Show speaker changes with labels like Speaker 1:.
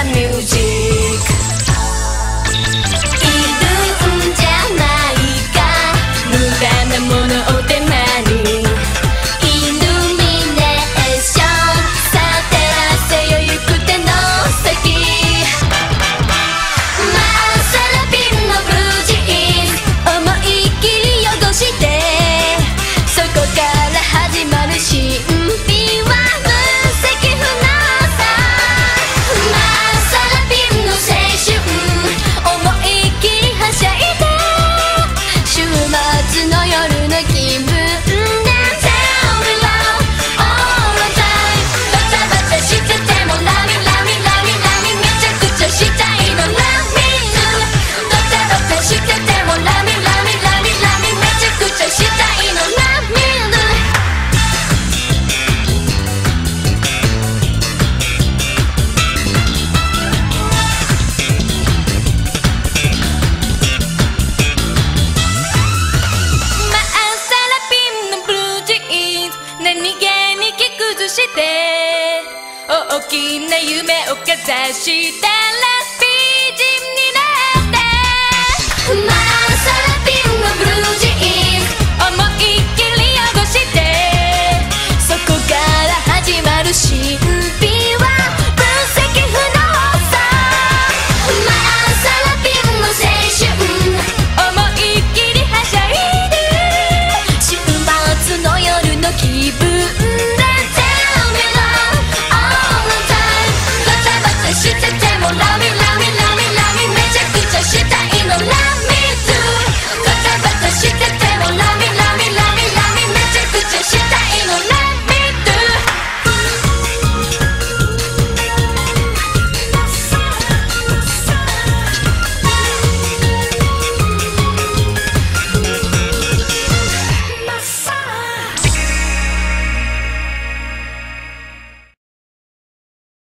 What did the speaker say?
Speaker 1: いるんじゃないか。無駄なものをして大きな夢をかざしたら美人になって。まあサラピンのブルージーン思いっきり汚してそこから始まるシー